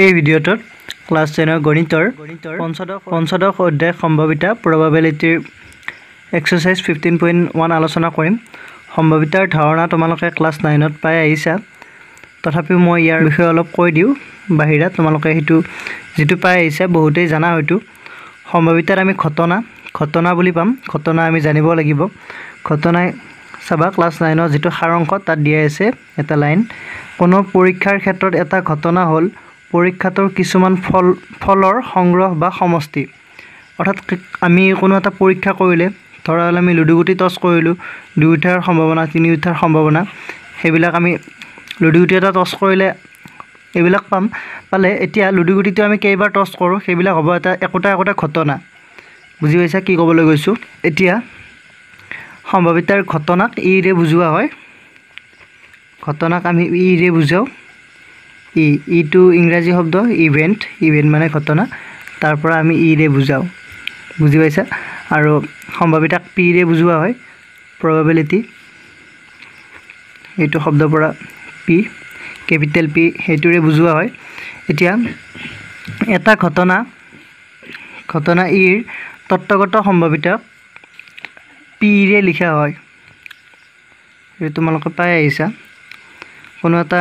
এই ভিডিঅ'টোত ক্লাছ টেনৰ গণিতৰ পঞ্চদশ পঞ্চদশ অধ্যায় সম্ভাৱিতা প্ৰবাবিলিটিৰ এক্সাৰচাইজ ফিফটিন পইণ্ট ওৱান আলোচনা কৰিম। সম্ভাৱিতাৰ ধাৰণা তোমালোকে ক্লাছ নাইনত পাই আহিছা। তথাপিও মই ইয়াৰ বিষয়ে অলপ কৈ দিওঁ। বাহিৰা তোমালোকে সেইটো যিটো পাই আহিছা বহুতেই জানা হয়তো। সম্ভাৱিতাত আমি ঘটনা ঘটনা বুলি পাম। ঘটনা আমি জানিব লাগিব। ঘটনাই চাবা ক্লাছ নাইনৰ যিটো সাৰাংশ তাত দিয়া আছে এটা লাইন। কোনো পৰীক্ষাৰ ক্ষেত্ৰত এটা ঘটনা হ'ল পৰীক্ষাটোৰ কিছুমান ফল ফলৰ সংগ্ৰহ বা সমষ্টি। অৰ্থাৎ আমি কোনো এটা পৰীক্ষা কৰিলে ধৰা হ'ল আমি লুডুগুটি টছ কৰিলোঁ দুই উঠাৰ সম্ভাৱনা তিনি উঠাৰ সম্ভাৱনা সেইবিলাক আমি লুডুগুটি এটা টছ কৰিলে এইবিলাক পাম। পালে এতিয়া লুডুগুটিটো আমি কেইবাৰ টছ কৰোঁ সেইবিলাক হ'ব এটা একোটা একোটা ঘটনা। বুজি পাইছা কি ক'বলৈ গৈছোঁ? এতিয়া সম্ভাৱিতাৰ ঘটনাক ইৰে বুজোৱা হয়। ঘটনাক আমি ইৰে বুজাওঁ। ই ইটো ইংৰাজী শব্দ ইভেণ্ট ইভেণ্ট মানে ঘটনা। তাৰ পৰা আমি ইৰে বুজাওঁ। বুজি পাইছা? আৰু সম্ভাৱিতাক পিৰে বুজোৱা হয়। প্ৰবাবিলিটি এইটো শব্দৰ পৰা পি কেপিটেল পি সেইটোৰে বুজোৱা হয়। এতিয়া এটা ঘটনা ঘটনা ইৰ তত্ত্বগত সম্ভাৱিতাক পিৰে লিখা হয়। এইটো তোমালোকে পাই আহিছা। কোনো এটা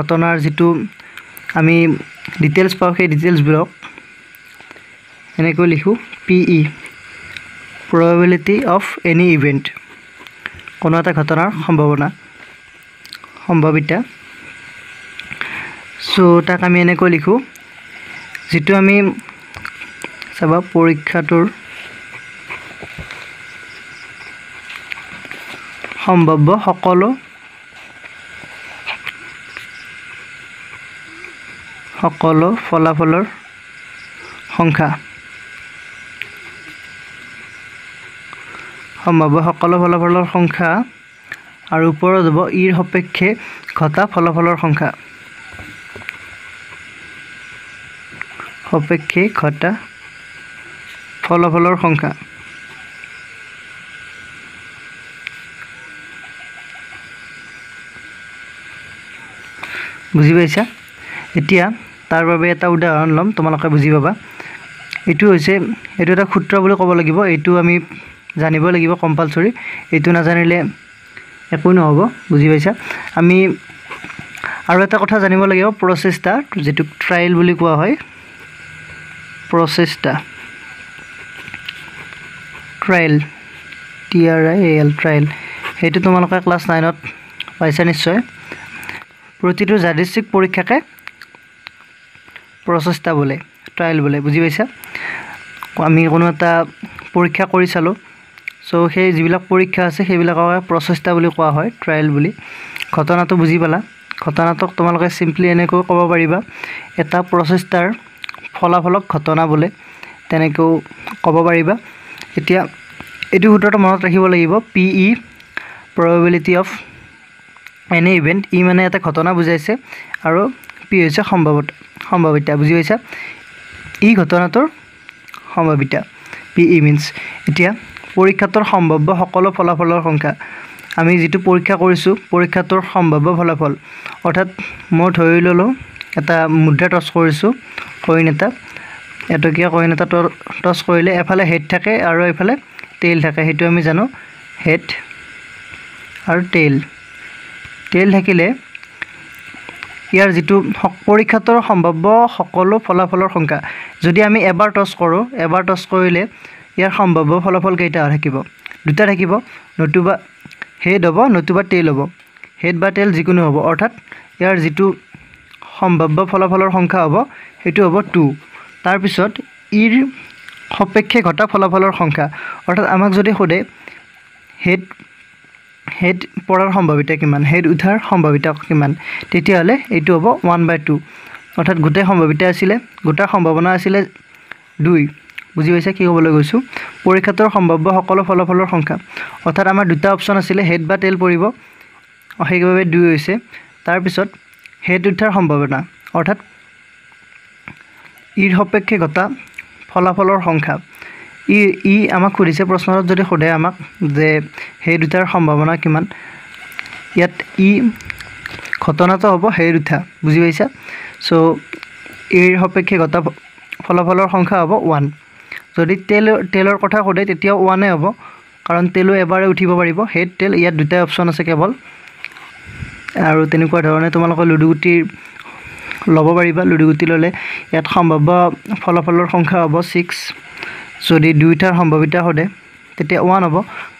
ঘটনাৰ যিটো আমি ডিটেইলছ পাওঁ সেই ডিটেইলছবোৰক এনেকৈ লিখোঁ P E probability of any event কোনো এটা ঘটনাৰ সম্ভাৱনা সম্ভাৱিতা। চ' তাক আমি এনেকৈ লিখোঁ যিটো আমি চাবা পৰীক্ষাটোৰ সম্ভাৱ্য সকলো সকলো ফলাফলৰ সংখ্যা। সম্ভাৱ্য সকলো ফলাফলৰ সংখ্যা আৰু ওপৰত হ'ব ইৰ সপেক্ষে ঘটা ফলাফলৰ সংখ্যা। সপেক্ষে ঘটা ফলাফলৰ সংখ্যা। বুজি পাইছা? এতিয়া তাৰ বাবে এটা উদাহৰণ ল'ম তোমালোকে বুজি পাবা। এইটো হৈছে এইটো এটা সূত্ৰ বুলি ক'ব লাগিব এইটো আমি জানিব লাগিব কম্পালচৰি এইটো নাজানিলে একো নহ'ব বুজি পাইছা? আমি আৰু এটা কথা জানিব লাগিব প্ৰচেষ্টা যিটোক ট্ৰায়েল বুলি কোৱা হয় প্ৰচেষ্টা trial T R I L trial সেইটো তোমালোকে ক্লাছ নাইনত পাইছা নিশ্চয়। প্ৰতিটো যাদৃচ্ছিক পৰীক্ষাকে প্ৰচেষ্টা বোলে ট্ৰায়েল বোলে বুজি পাইছা? আমি কোনো এটা পৰীক্ষা কৰি চালোঁ। চ' সেই যিবিলাক পৰীক্ষা আছে সেইবিলাককে প্ৰচেষ্টা বুলি কোৱা হয় ট্ৰায়েল বুলি। ঘটনাটো বুজি পালা। ঘটনাটোক তোমালোকে চিম্পলি এনেকৈ ক'ব পাৰিবা এটা প্ৰচেষ্টাৰ ফলাফলক ঘটনা বোলে তেনেকৈও ক'ব পাৰিবা। এতিয়া এইটো সূত্ৰটো মনত ৰাখিব লাগিব P E probability of any event E মানে এটা ঘটনা বুজাইছে। আৰু পি হৈছে সম্ভাৱতা সম্ভাৱিতা বুজি পাইছা? ই ঘটনাটোৰ সম্ভাৱিতা। পি ই মিনছ এতিয়া পৰীক্ষাটোৰ সম্ভাৱ্য সকলো ফলাফলৰ সংখ্যা। আমি যিটো পৰীক্ষা কৰিছোঁ পৰীক্ষাটোৰ সম্ভাৱ্য ফলাফল। অৰ্থাৎ মই ধৰি ল'লোঁ এটা মুদ্ৰা টচ কৰিছোঁ কইন এটা। এটকীয়া কইন এটা টচ কৰিলে এফালে হেড থাকে আৰু এফালে টেইল থাকে। সেইটো আমি জানো হেড আৰু টেইল টেইল থাকিলে ইয়াৰ যিটো পৰীক্ষাটোৰ সম্ভাৱ্য সকলো ফলাফলৰ সংখ্যা যদি আমি এবাৰ টচ কৰোঁ এবাৰ টচ কৰিলে ইয়াৰ সম্ভাৱ্য ফলাফল কেইটা থাকিব? দুটা থাকিব নতুবা হেড হ'ব নতুবা টেইল হ'ব। হেড বা টেইল যিকোনো হ'ব অৰ্থাৎ ইয়াৰ যিটো সম্ভাৱ্য ফলাফলৰ সংখ্যা হ'ব সেইটো হ'ব টু। তাৰপিছত ইৰ সপেক্ষে ঘটা ফলাফলৰ সংখ্যা অৰ্থাৎ আমাক যদি সোধে হেড হেড পৰাৰ সম্ভাৱিতা কিমান? হেড উঠাৰ সম্ভাৱিতা কিমান? তেতিয়াহ'লে এইটো হ'ব ওৱান বাই টু অৰ্থাৎ গোটেই সম্ভাৱিতা আছিলে গোটাৰ সম্ভাৱনা আছিলে দুই। বুজি পাইছে? কি ক'বলৈ গৈছোঁ পৰীক্ষাটোৰ সম্ভাৱ্য সকলো ফলাফলৰ সংখ্যা। অৰ্থাৎ আমাৰ দুটা অপশ্যন আছিলে হেড বা টেইল পৰিব। সেইবাবে দুই হৈছে। তাৰপিছত হেড উঠাৰ সম্ভাৱনা। অৰ্থাৎ ইৰ সপেক্ষে ঘটা ফলাফলৰ সংখ্যা। ই ই আমাক সুধিছে প্ৰশ্নত যদি সোধে আমাক যে সেই দুটাৰ সম্ভাৱনা কিমান? ইয়াত ই ঘটনাটো হ'ব সেই দুটা বুজি পাইছা? চ' এৰ সপেক্ষে ঘটা ফলাফলৰ সংখ্যা হ'ব ওৱান। যদি তেলৰ তেলৰ কথা সোধে তেতিয়াও ওৱানে হ'ব কাৰণ তেলো এবাৰে উঠিব পাৰিব। হেড তেল ইয়াত দুটাই অপশ্যন আছে কেৱল। আৰু তেনেকুৱা ধৰণে তোমালোকে লুডুগুটি ল'ব পাৰিবা। লুডুগুটি ল'লে ইয়াত সম্ভাৱ্য ফলাফলৰ সংখ্যা হ'ব ছিক্স যদি দুয়োটাৰ সম্ভাৱিতা সোধে তেতিয়া ওৱান হ'ব।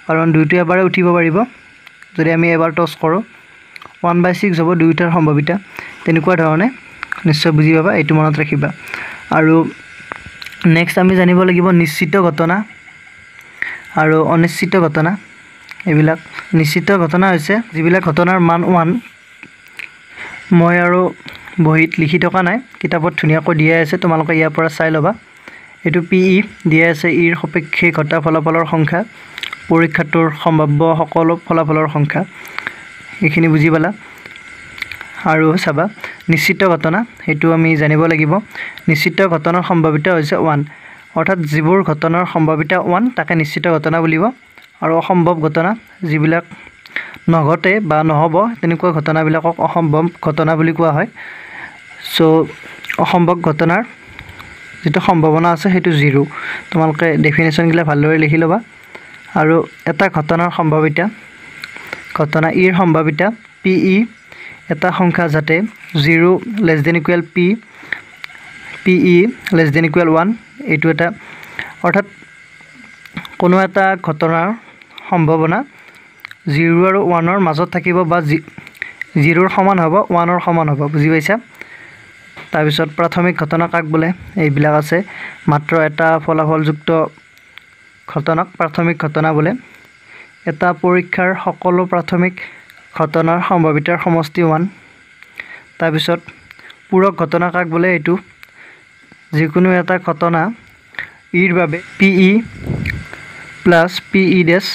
কাৰণ দুয়োটো এবাৰে উঠিব পাৰিব। যদি আমি এবাৰ টচ কৰোঁ ওৱান বাই ছিক্স হ'ব দুয়োটাৰ সম্ভাৱিতা। তেনেকুৱা ধৰণে। নিশ্চয় বুজি পাবা এইটো মনত ৰাখিবা। আৰু নেক্সট আমি জানিব লাগিব নিশ্চিত ঘটনা। আৰু অনিশ্চিত ঘটনা। এইবিলাক নিশ্চিত ঘটনা হৈছে যিবিলাক ঘটনাৰ মান ওৱান মই আৰু বহীত লিখি থকা নাই। কিতাপত ধুনীয়াকৈ দিয়াই আছে। তোমালোকে ইয়াৰ পৰা চাই ল'বা। এইটো পি ই দিয়া আছে ইৰ সপেক্ষে ঘটা ফলাফলৰ সংখ্যা পৰীক্ষাটোৰ সম্ভাৱ্য সকলো ফলাফলৰ সংখ্যা। এইখিনি বুজি পালা? আৰু চাবা নিশ্চিত ঘটনা সেইটো আমি জানিব লাগিব। নিশ্চিত ঘটনাৰ সম্ভাৱিতা হৈছে ওৱান অৰ্থাৎ যিবোৰ ঘটনাৰ সম্ভাৱিতা ওৱান তাকে নিশ্চিত ঘটনা বুলিব। আৰু অসম্ভৱ ঘটনা যিবিলাক নঘটে বা নহ'ব তেনেকুৱা ঘটনাবিলাকক অসম্ভৱ ঘটনা বুলি কোৱা হয়। চ' অসম্ভৱ ঘটনাৰ যিটো সম্ভাৱনা আছে সেইটো জিৰ' তোমালোকে ডেফিনেশ্যনবিলাক ভালদৰে লিখি ল'বা। আৰু এটা ঘটনাৰ সম্ভাৱিতা। ঘটনা ইৰ সম্ভাৱিতা পি ই এটা সংখ্যা যাতে zero' less than equal P P E less than equal one এইটো এটা। অৰ্থাৎ কোনো এটা ঘটনাৰ সম্ভাৱনা জিৰ' আৰু ওৱানৰ মাজত থাকিব বা জি জিৰ'ৰ সমান হ'ব ওৱানৰ সমান হ'ব বুজি পাইছা? তাৰপিছত প্ৰাথমিক ঘটনা কাক বোলে এইবিলাক আছে। মাত্ৰ এটা ফলাফলযুক্ত ঘটনাক প্ৰাথমিক ঘটনা বোলে। এটা পৰীক্ষাৰ সকলো প্ৰাথমিক ঘটনাৰ সম্ভাৱিতাৰ সমষ্টি ওৱান। তাৰপিছত পূৰক ঘটনা কাক বোলে এইটো যিকোনো এটা ঘটনা ইৰ বাবে P E plus P E dash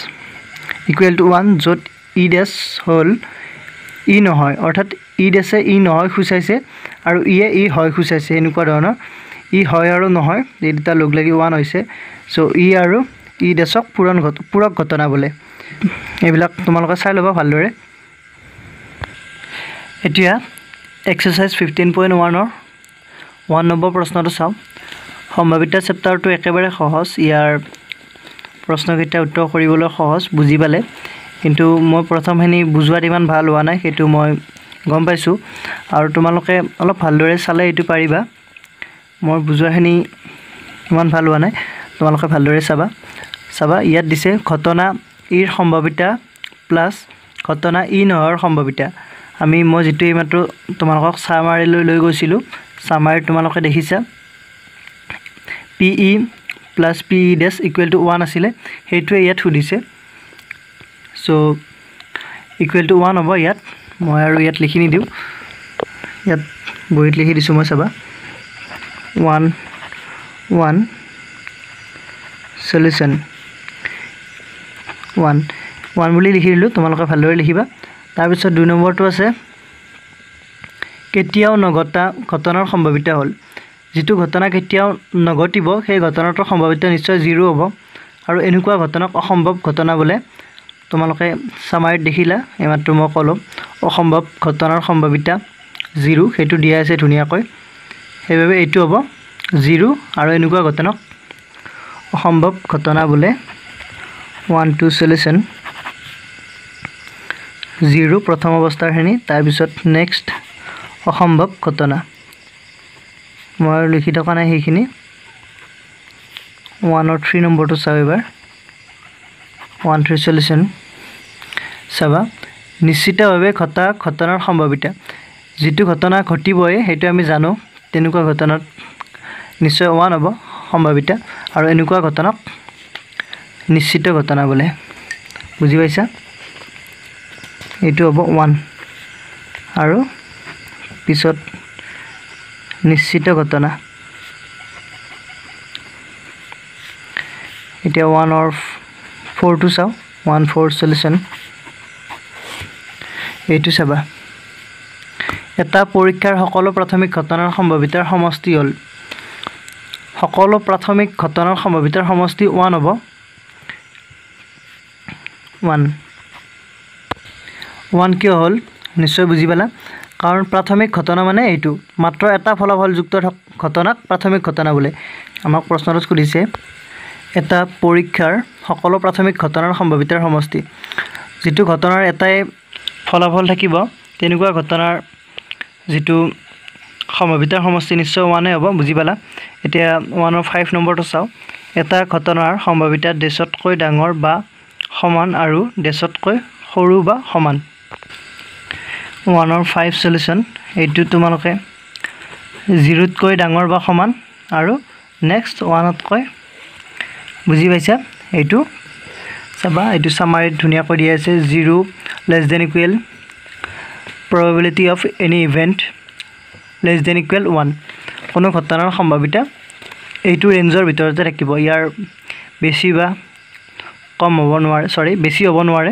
equal to one য'ত ই ডেছ হ'ল ই নহয় অৰ্থাৎ ই ডেছে ই নহয় সূচাইছে আৰু ইয়ে ই হয় সূচাইছে এনেকুৱা ধৰণৰ। ই হয় আৰু নহয় এই দুটা লগ লাগি ওৱান হৈছে। চ' ই আৰু ই ডেছক পূৰণ ঘট পূৰক ঘটনা বোলে। এইবিলাক তোমালোকে চাই ল'বা ভালদৰে। এতিয়া এক্সাৰচাইজ ফিফটিন পইণ্ট ওৱানৰ ওৱান নম্বৰ প্ৰশ্নটো চাওঁ। সম্ভাৱিতা চেপ্টাৰটো একেবাৰে সহজ ইয়াৰ প্ৰশ্নকেইটা উত্তৰ কৰিবলৈ সহজ বুজি পালে। কিন্তু মই প্ৰথমখিনি বুজোৱাত ইমান ভাল হোৱা নাই সেইটো মই গম পাইছোঁ। আৰু তোমালোকে অলপ ভালদৰে চালে এইটো পাৰিবা। মই বুজোৱাখিনি ইমান ভাল হোৱা নাই। তোমালোকে ভালদৰে চাবা। চাবা ইয়াত দিছে ঘটনা ইৰ সম্ভাৱিতা প্লাছ ঘটনা ই নোহোৱাৰ সম্ভাৱিতা। আমি মই যিটো এইমাত্ৰ তোমালোকক চামাৰীলৈ লৈ গৈছিলোঁ চামাৰীত তোমালোকে দেখিছা। P E plus P E dash equal to one আছিলে সেইটোৱে ইয়াত সুধিছে। চ' ইকুৱেল টু ওৱান হ'ব ইয়াত। মই আৰু ইয়াত লিখি নিদিওঁ। ইয়াত বহীত লিখি দিছোঁ মই চাবা। One one solution one one বুলি লিখি দিলোঁ তোমালোকে ভালদৰে লিখিবা। তাৰপিছত দুই নম্বৰটো আছে কেতিয়াও নঘটা ঘটনাৰ সম্ভাৱিতা হ'ল। যিটো ঘটনা কেতিয়াও নঘটিব সেই ঘটনাটোৰ সম্ভাৱিতা নিশ্চয় জিৰ' হ'ব। আৰু এনেকুৱা ঘটনাক অসম্ভৱ ঘটনা বোলে। তোমালোকে চামাৰীত দেখিলা এইমাত্ৰ মই ক'লোঁ। অসম্ভৱ ঘটনাৰ সম্ভাৱিতা জিৰ' সেইটো দিয়া আছে ধুনীয়াকৈ। সেইবাবে এইটো হ'ব জিৰ' আৰু এনেকুৱা ঘটনাক অসম্ভৱ ঘটনা বোলে ওৱান টু চলিউশ্যন জিৰ' প্ৰথম অৱস্থাৰখিনি তাৰপিছত নেক্সট অসম্ভৱ ঘটনা। মই লিখি থকা নাই সেইখিনি। ওৱানৰ থ্ৰী নম্বৰটো চাওঁ এইবাৰ। ওৱান থ্ৰী চলিউশ্যন চাবা নিশ্চিতভাৱে ঘটা ঘটনাৰ সম্ভাৱিতা। যিটো ঘটনা ঘটিবই সেইটো আমি জানো তেনেকুৱা ঘটনাত নিশ্চয় ওৱান হ'ব সম্ভাৱিতা। আৰু এনেকুৱা ঘটনাক নিশ্চিত ঘটনা বোলে। বুজি পাইছা? এইটো হ'ব ওৱান আৰু পিছত নিশ্চিত ঘটনা। এতিয়া ওৱানৰ ফ'ৰটো চাওঁ ওৱান ফ'ৰ চলিউশ্যন এইটো চাবা। এটা পৰীক্ষাৰ সকলো প্ৰাথমিক ঘটনাৰ সম্ভাৱিতাৰ সমষ্টি হ'ল। সকলো প্ৰাথমিক ঘটনাৰ সম্ভাৱিতাৰ সমষ্টি ওৱান হ'ব। ওৱান ওৱান কিয় হ'ল? নিশ্চয় বুজি পালা? কাৰণ প্ৰাথমিক ঘটনা মানে এইটো। মাত্ৰ এটা ফলাফলযুক্ত থক- ঘটনাক প্ৰাথমিক ঘটনা বোলে। আমাক প্ৰশ্নটোত সুধিছে। এটা পৰীক্ষাৰ সকলো প্ৰাথমিক ঘটনাৰ সম্ভাৱিতাৰ সমষ্টি। যিটো ঘটনাৰ এটাই ফলাফল থাকিব তেনেকুৱা ঘটনাৰ যিটো সম্ভাৱিতাৰ সমষ্টি নিশ্চয় ওৱানে হ'ব বুজি পালা? এতিয়া ওৱানৰ ফাইভ নম্বৰটো চাওঁ। এটা ঘটনাৰ সম্ভাৱিতা ডেছতকৈ ডাঙৰ বা সমান আৰু ডেছতকৈ সৰু বা সমান। ওৱানৰ ফাইভ চলিউশ্যন এইটো তোমালোকে জিৰ'তকৈ ডাঙৰ বা সমান আৰু নেক্সট ওৱানতকৈ বুজি পাইছা? এইটো চাবা এইটো চামাৰিত ধুনীয়াকৈ দিয়া আছে zero' less than equal probability of any event less than equal one কোনো ঘটনাৰ সম্ভাৱিতা এইটো ৰেঞ্জৰ ভিতৰতে থাকিব। ইয়াৰ বেছি বা কম হ'ব নোৱাৰে চৰি বেছি হ'ব নোৱাৰে।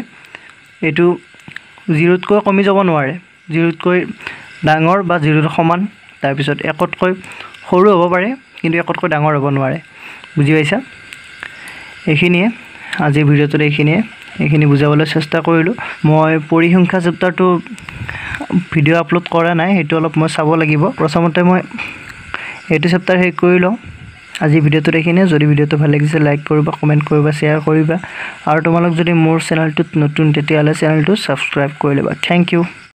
এইটো জিৰ'তকৈ কমি যাব নোৱাৰে। জিৰ'তকৈ ডাঙৰ বা জিৰ'ৰ সমান। তাৰপিছত একতকৈ সৰু হ'ব পাৰে কিন্তু একতকৈ ডাঙৰ হ'ব নোৱাৰে। বুজি পাইছা? এইখিনিয়ে। আজিৰ ভিডিঅ'টোত এইখিনিয়ে। এইখিনি বুজাবলৈ চেষ্টা কৰিলোঁ। মই পৰিসংখ্যা চেপ্টাৰটো ভিডিঅ' আপলোড কৰা নাই সেইটো অলপ মই চাব লাগিব। প্ৰথমতে মই এইটো চেপ্টাৰ শেষ কৰি লওঁ। আজি ভিডিঅ'টোত এইখিনিয়ে। যদি ভিডিঅ'টো ভাল লাগিছে লাইক কৰিবা কমেণ্ট কৰিবা শ্বেয়াৰ কৰিবা। আৰু তোমালোক যদি মোৰ চেনেলটোত নতুন তেতিয়াহ'লে চেনেলটো ছাবস্ক্ৰাইব কৰি ল'বা। Thank you.